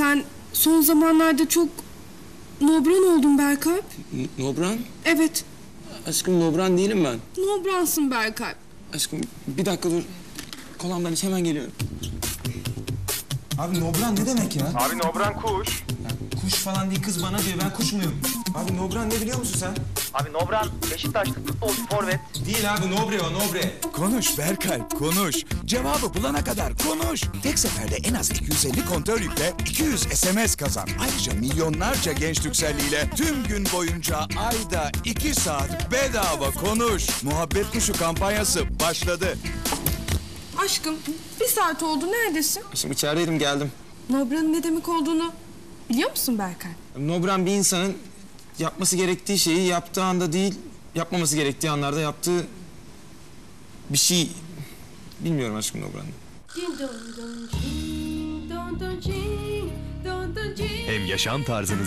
Sen son zamanlarda çok nobran oldun Berkalp. N- Nobran? Evet, Aşkım Nobran değilim ben. nobransın Berkalp. Aşkım bir dakika dur. Kolamdan iç hemen geliyorum. Abi Nobran ne demek ya? Abi Nobran kuş. Kuş falan değil kız bana diyor ben kuş muyum? Abi Nobran ne biliyor musun sen? Abi Nobran Beşiktaşlı futbolcu forvet. Değil abi Nobre o Nobre. Konuş Berkalp konuş. Cevabı bulana kadar konuş. Tek seferde en az 250 kontör yükle 200 SMS kazan. Ayrıca milyonlarca genç Türkcelliyle tüm gün boyunca ayda 2 saat bedava konuş. Muhabbet kuşu kampanyası başladı. Aşkım, bir saat oldu. Neredesin? Aşkım içerideydim geldim. Nobranın ne demek olduğunu biliyor musun Berkalp? Nobran bir insanın yapması gerektiği şeyi yaptığı anda değil, yapmaması gerektiği anlarda yaptığı bir şey. Bilmiyorum aşkım Nobran. Hem yaşam tarzınızı